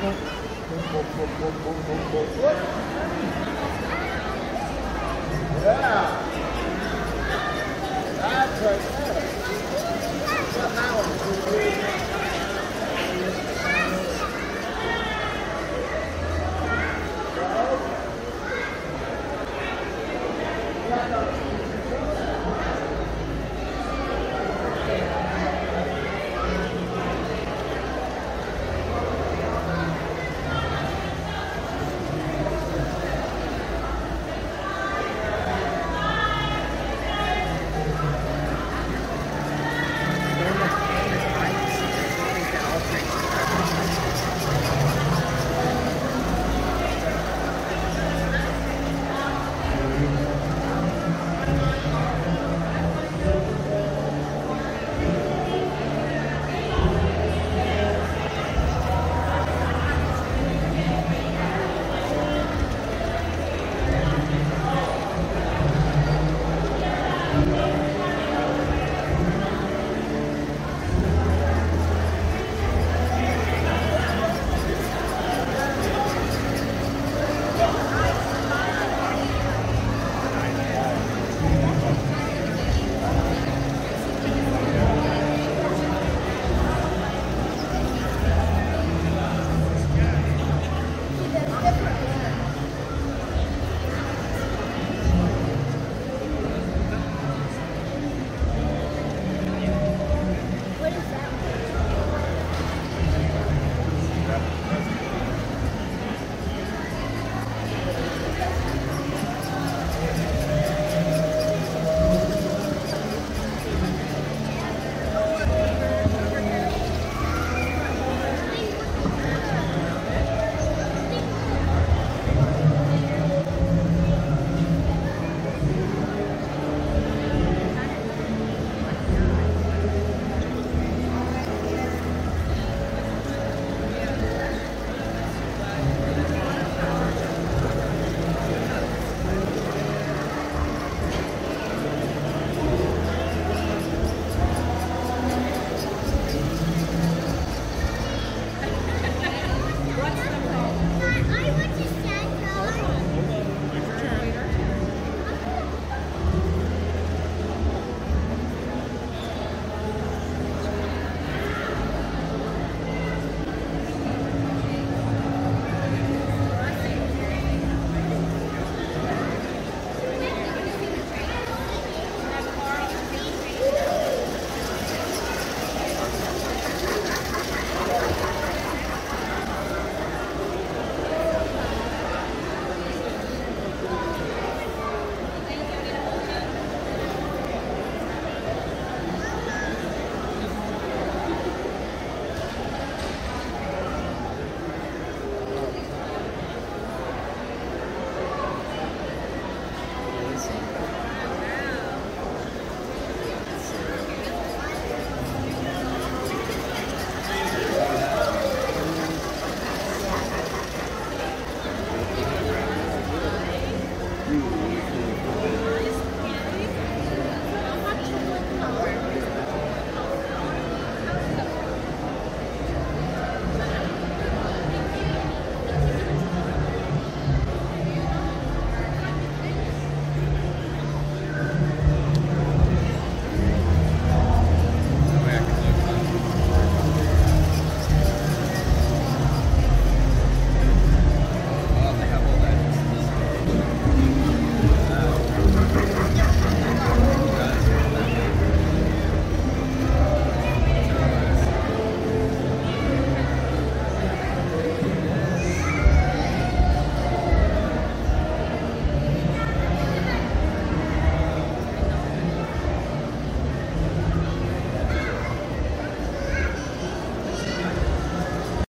Yeah. That's right.